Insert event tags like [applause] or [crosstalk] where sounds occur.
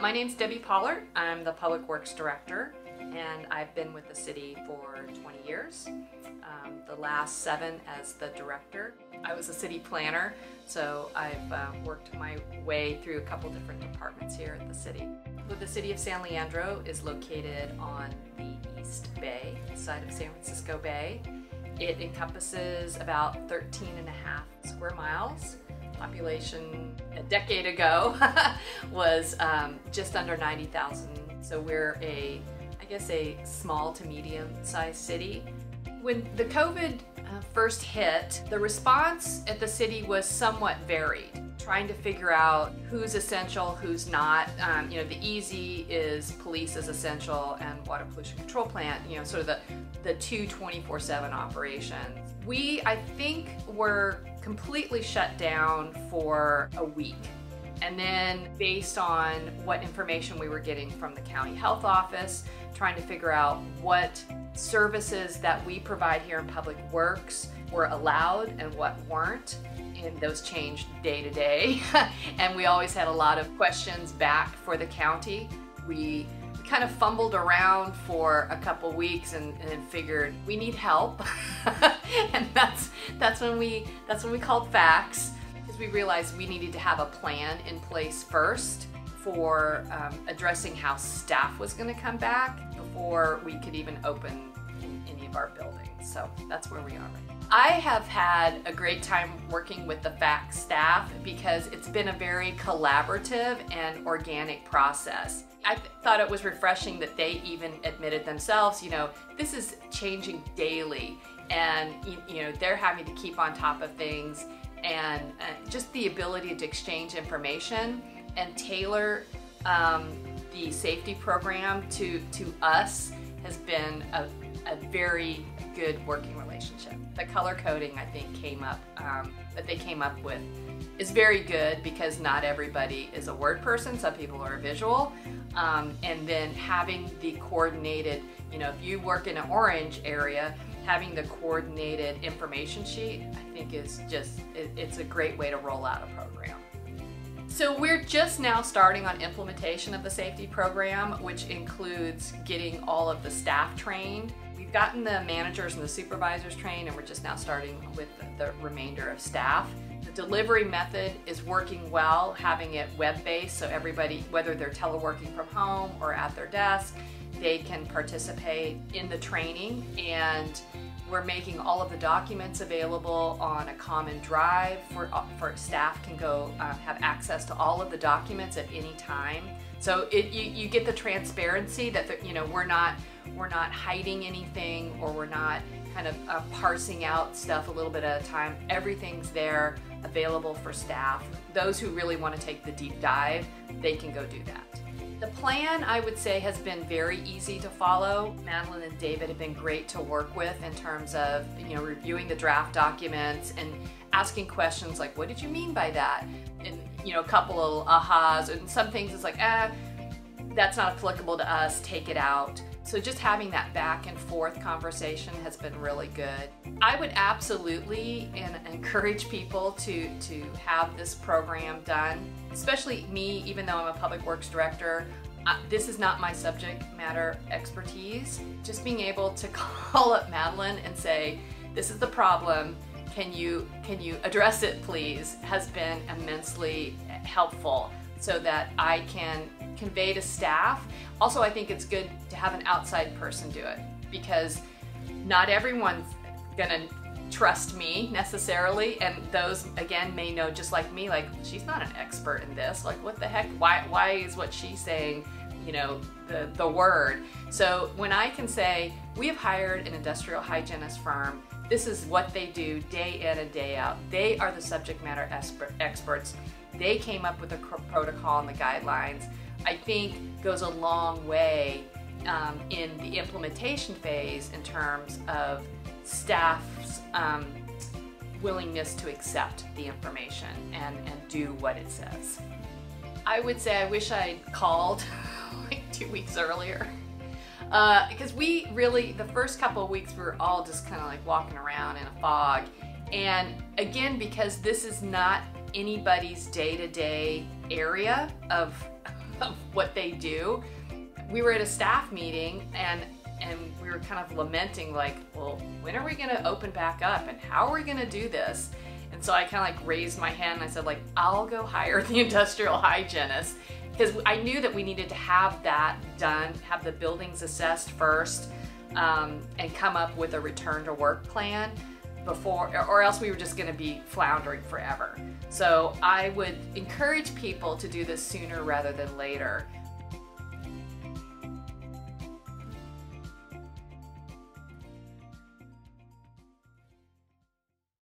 My name's Debbie Pollart. I'm the Public Works Director and I've been with the city for 20 years. Um, the last seven as the director. I was a city planner, so I've uh, worked my way through a couple different departments here at the city. The city of San Leandro is located on the East Bay, side of San Francisco Bay. It encompasses about 13 and a half square miles. Population a decade ago [laughs] was um, just under 90,000. So we're a I guess, a small to medium sized city. When the COVID uh, first hit, the response at the city was somewhat varied, trying to figure out who's essential, who's not. Um, you know, the easy is police is essential and water pollution control plant, you know, sort of the, the two 24 7 operations. We, I think, were completely shut down for a week. And then, based on what information we were getting from the county health office, trying to figure out what services that we provide here in Public Works were allowed and what weren't. And those changed day to day. [laughs] and we always had a lot of questions back for the county. We kind of fumbled around for a couple weeks and, and figured we need help. [laughs] and that's that's when we that's when we called FACS because we realized we needed to have a plan in place first for um, addressing how staff was going to come back before we could even open in any of our buildings. So that's where we are right now. I have had a great time working with the FACS staff because it's been a very collaborative and organic process. I th thought it was refreshing that they even admitted themselves, you know, this is changing daily and you, you know, they're having to keep on top of things and uh, just the ability to exchange information and tailor um, the safety program to, to us has been a, a very good working relationship. The color coding, I think, came up, um, that they came up with is very good because not everybody is a word person. Some people are visual. Um, and then having the coordinated, you know, if you work in an orange area, having the coordinated information sheet, I think is just, it, it's a great way to roll out a program. So we're just now starting on implementation of the safety program, which includes getting all of the staff trained. We've gotten the managers and the supervisors trained and we're just now starting with the remainder of staff. The delivery method is working well, having it web-based so everybody, whether they're teleworking from home or at their desk, they can participate in the training and we're making all of the documents available on a common drive for, for staff can go um, have access to all of the documents at any time. So it, you, you get the transparency that the, you know we're not we're not hiding anything or we're not kind of uh, parsing out stuff a little bit at a time. Everything's there available for staff. Those who really want to take the deep dive, they can go do that. The plan, I would say, has been very easy to follow. Madeline and David have been great to work with in terms of, you know, reviewing the draft documents and asking questions like, what did you mean by that? And, you know, a couple of ahas, and some things it's like, eh, that's not applicable to us, take it out. So just having that back and forth conversation has been really good. I would absolutely [laughs] encourage people to, to have this program done, especially me, even though I'm a public works director. Uh, this is not my subject matter expertise. Just being able to [laughs] call up Madeline and say, this is the problem, can you, can you address it please, has been immensely helpful so that I can convey to staff. Also, I think it's good to have an outside person do it because not everyone's gonna trust me necessarily and those again may know just like me like she's not an expert in this like what the heck? Why why is what she's saying you know the the word? So when i can say we have hired an industrial hygienist firm. This is what they do day in and day out. They are the subject matter experts. They came up with the protocol and the guidelines I think goes a long way um, in the implementation phase in terms of staff's um, willingness to accept the information and, and do what it says. I would say I wish I'd called [laughs] like two weeks earlier. Uh, because we really, the first couple of weeks, we were all just kind of like walking around in a fog. And again, because this is not anybody's day to day area of [laughs] of what they do. We were at a staff meeting and and we were kind of lamenting like, well, when are we going to open back up and how are we going to do this? And so I kind of like raised my hand and I said like, I'll go hire [laughs] the industrial hygienist because I knew that we needed to have that done, have the buildings assessed first, um, and come up with a return to work plan before, or else we were just going to be floundering forever. So I would encourage people to do this sooner rather than later.